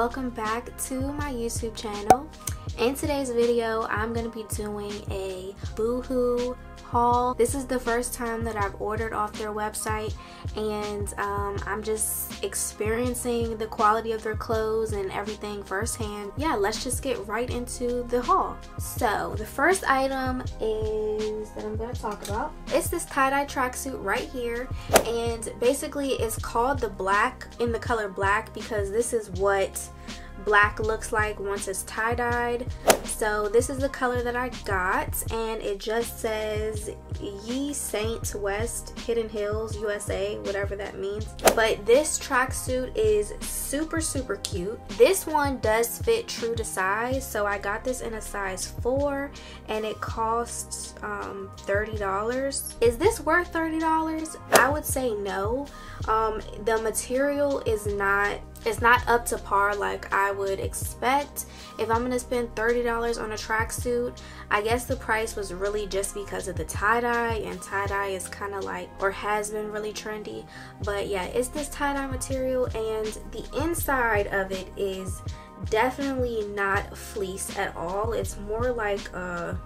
welcome back to my YouTube channel. In today's video, I'm going to be doing a Boohoo haul. This is the first time that I've ordered off their website and um, I'm just experiencing the quality of their clothes and everything firsthand. Yeah, let's just get right into the haul. So the first item is that I'm going to talk about. It's this tie-dye tracksuit right here and basically it's called the black in the color black because this is what black looks like once it's tie-dyed. So this is the color that I got and it just says Ye Saint West Hidden Hills USA whatever that means. But this tracksuit is super super cute. This one does fit true to size so I got this in a size 4 and it costs um, $30 is this worth $30 I would say no. Um, the material is not it's not up to par like I would expect. If I'm gonna spend $30 on a tracksuit, I guess the price was really just because of the tie-dye and tie-dye is kind of like or has been really trendy. But yeah, it's this tie-dye material and the inside of it is definitely not fleece at all. It's more like a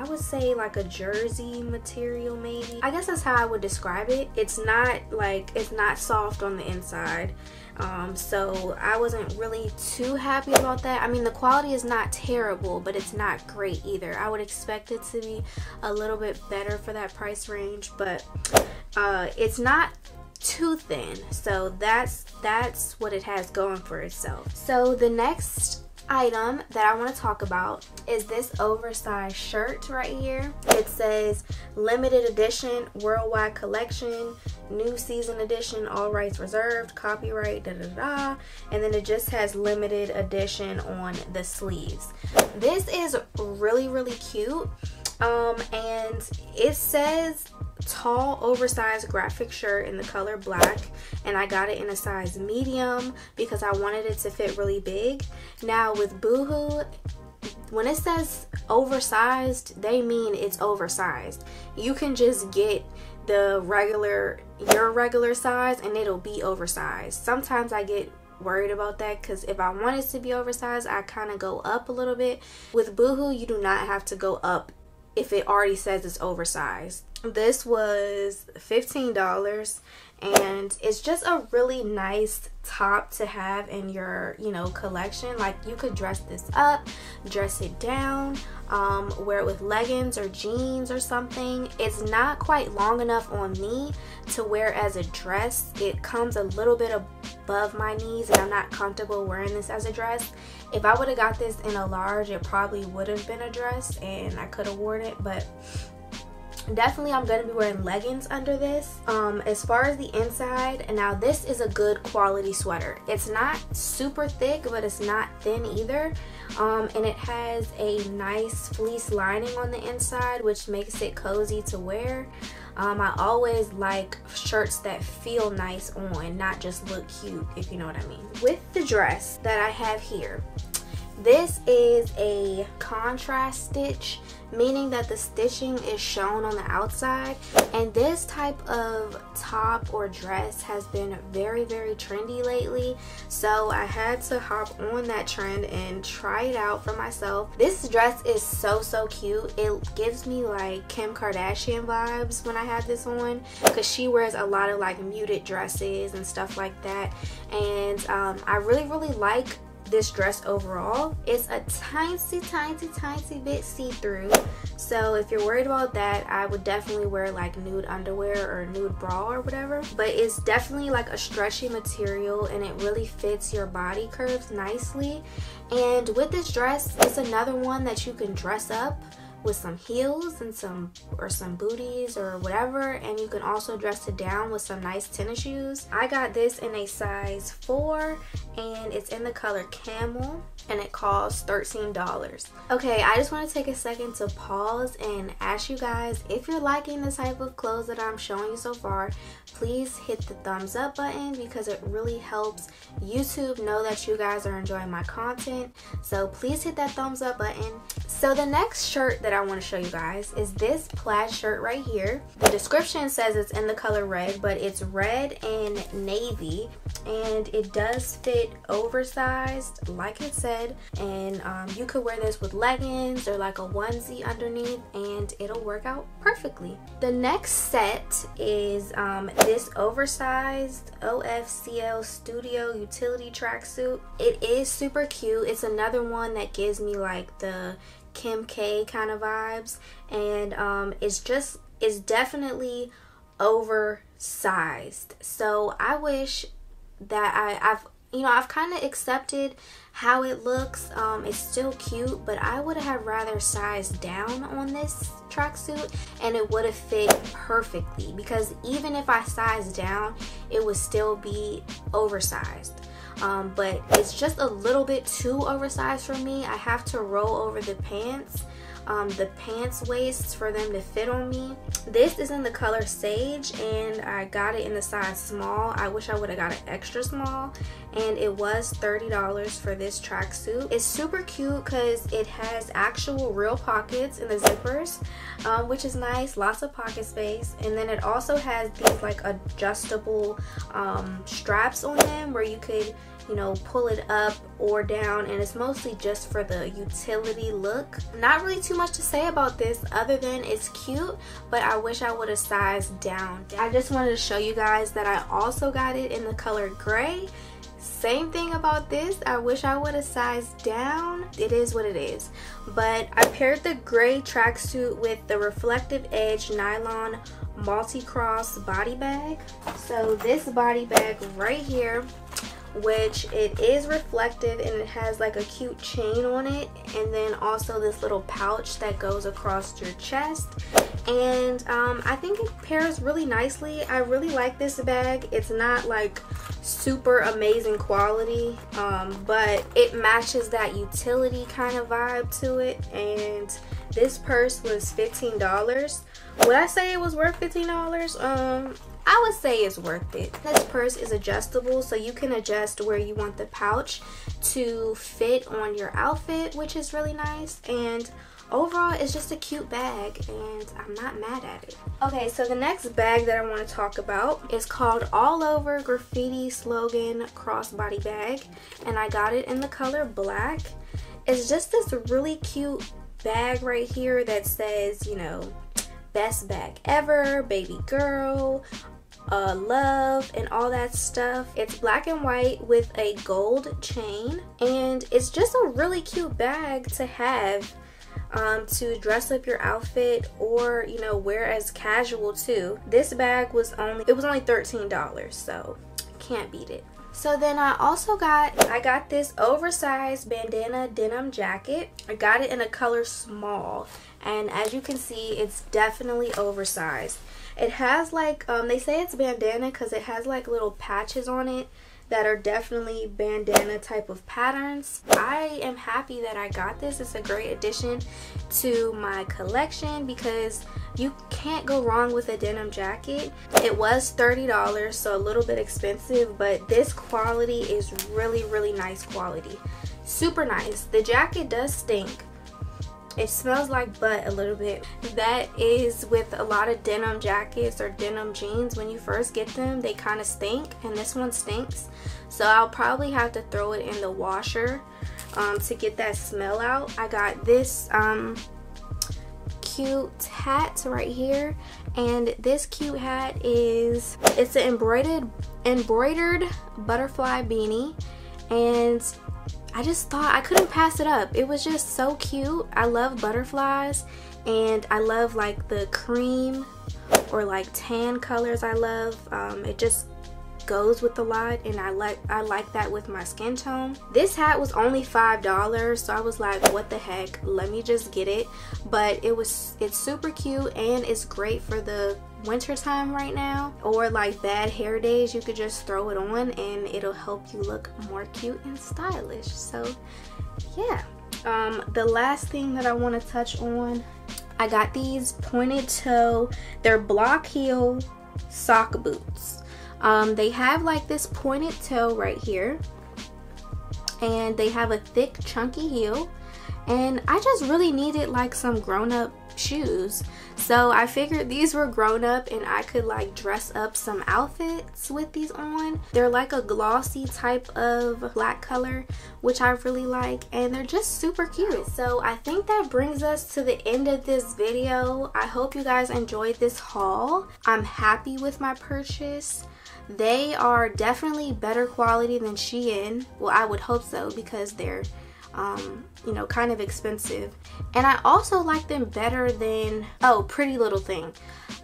I would say like a jersey material maybe. I guess that's how I would describe it. It's not like, it's not soft on the inside. Um, so I wasn't really too happy about that. I mean, the quality is not terrible, but it's not great either. I would expect it to be a little bit better for that price range, but uh, it's not too thin. So that's that's what it has going for itself. So the next item that I want to talk about is this oversized shirt right here. It says limited edition worldwide collection new season edition all rights reserved copyright da da da. And then it just has limited edition on the sleeves. This is really really cute. Um and it says tall oversized graphic shirt in the color black and I got it in a size medium because I wanted it to fit really big. Now with Boohoo, when it says oversized, they mean it's oversized. You can just get the regular, your regular size and it'll be oversized. Sometimes I get worried about that because if I want it to be oversized, I kind of go up a little bit. With Boohoo, you do not have to go up if it already says it's oversized. This was $15 and it's just a really nice top to have in your you know collection. Like you could dress this up dress it down um, wear it with leggings or jeans or something. It's not quite long enough on me to wear as a dress. It comes a little bit above my knees and I'm not comfortable wearing this as a dress. If I would have got this in a large it probably would have been a dress and I could have worn it but definitely i'm going to be wearing leggings under this. Um as far as the inside now this is a good quality sweater. It's not super thick but it's not thin either. Um and it has a nice fleece lining on the inside which makes it cozy to wear. Um, I always like shirts that feel nice on, not just look cute, if you know what I mean. With the dress that I have here, this is a contrast stitch, meaning that the stitching is shown on the outside. And this type of top or dress has been very, very trendy lately. So I had to hop on that trend and try it out for myself. This dress is so, so cute. It gives me like Kim Kardashian vibes when I have this on because she wears a lot of like muted dresses and stuff like that. And um, I really, really like this dress overall. It's a tiny, tiny, tiny bit see-through. So if you're worried about that, I would definitely wear like nude underwear or nude bra or whatever. But it's definitely like a stretchy material and it really fits your body curves nicely. And with this dress, it's another one that you can dress up with some heels and some or some booties or whatever. And you can also dress it down with some nice tennis shoes. I got this in a size 4 and it's in the color camel and it costs $13 okay i just want to take a second to pause and ask you guys if you're liking the type of clothes that i'm showing you so far please hit the thumbs up button because it really helps youtube know that you guys are enjoying my content. So please hit that thumbs up button. So the next shirt that that I want to show you guys is this plaid shirt right here. The description says it's in the color red, but it's red and navy and it does fit oversized like it said and um, you could wear this with leggings or like a onesie underneath and it'll work out perfectly. The next set is um, this oversized OFCL Studio Utility Tracksuit. It is super cute. It's another one that gives me like the Kim K kind of vibes and um, it's just it's definitely oversized. So I wish that I, I've you know I've kind of accepted how it looks. Um, it's still cute but I would have rather sized down on this tracksuit and it would have fit perfectly because even if I sized down it would still be oversized um, but it's just a little bit too oversized for me. I have to roll over the pants, um, the pants waists for them to fit on me. This is in the color Sage and I got it in the size small. I wish I would have got an extra small and it was $30 for this tracksuit. It's super cute because it has actual real pockets in the zippers, um, which is nice, lots of pocket space. And then it also has these like adjustable um, straps on them where you could you know pull it up or down and it's mostly just for the utility look. Not really too much to say about this other than it's cute but I wish I would have sized down. I just wanted to show you guys that I also got it in the color gray. Same thing about this. I wish i would have sized down. It is what it is. But i paired the gray tracksuit with the reflective edge nylon multi-cross body bag. So this body bag right here which it is reflective and it has like a cute chain on it. And then also this little pouch that goes across your chest. And um, I think it pairs really nicely. I really like this bag. It's not like super amazing quality um, but it matches that utility kind of vibe to it. And this purse was $15 would I say it was worth $15 um I would say it's worth it. This purse is adjustable so you can adjust where you want the pouch to fit on your outfit which is really nice and overall it's just a cute bag and I'm not mad at it. Okay so the next bag that I want to talk about is called All Over Graffiti Slogan Crossbody Bag and I got it in the color black. It's just this really cute bag right here that says you know best bag ever, baby girl, uh, love and all that stuff. It's black and white with a gold chain and it's just a really cute bag to have um, to dress up your outfit or you know wear as casual too. This bag was only it was only $13 so can't beat it. So then I also got, I got this oversized bandana denim jacket. I got it in a color small. And as you can see, it's definitely oversized. It has like, um, they say it's bandana because it has like little patches on it that are definitely bandana type of patterns. I am happy that I got this. It's a great addition to my collection because you can't go wrong with a denim jacket. It was $30, so a little bit expensive, but this quality is really, really nice quality. Super nice. The jacket does stink, it smells like butt a little bit. That is with a lot of denim jackets or denim jeans. When you first get them they kind of stink and this one stinks. So I'll probably have to throw it in the washer um, to get that smell out. I got this um, cute hat right here and this cute hat is it's an embroidered embroidered butterfly beanie and I just thought I couldn't pass it up. It was just so cute. I love butterflies and I love like the cream or like tan colors I love. Um, it just goes with a lot and I like I like that with my skin tone. This hat was only five dollars so I was like what the heck let me just get it but it was it's super cute and it's great for the winter time right now or like bad hair days you could just throw it on and it'll help you look more cute and stylish. So yeah. Um the last thing that I want to touch on I got these pointed toe they're block heel sock boots. Um, they have like this pointed toe right here and they have a thick chunky heel and I just really needed like some grown-up shoes so I figured these were grown up and I could like dress up some outfits with these on. They're like a glossy type of black color which I really like and they're just super cute. So I think that brings us to the end of this video. I hope you guys enjoyed this haul. I'm happy with my purchase. They are definitely better quality than Shein. Well I would hope so because they're um, you know, kind of expensive. And I also like them better than, oh, Pretty Little Thing.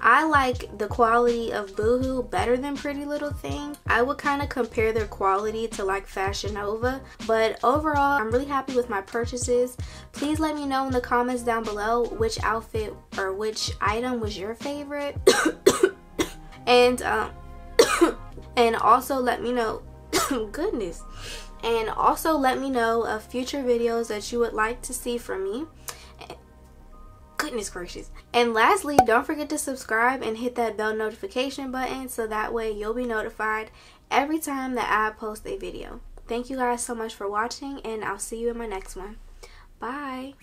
I like the quality of Boohoo better than Pretty Little Thing. I would kind of compare their quality to like Fashion Nova. But overall, I'm really happy with my purchases. Please let me know in the comments down below which outfit or which item was your favorite. and, um, and also let me know, goodness and also let me know of future videos that you would like to see from me. Goodness gracious. And lastly don't forget to subscribe and hit that bell notification button so that way you'll be notified every time that I post a video. Thank you guys so much for watching and I'll see you in my next one. Bye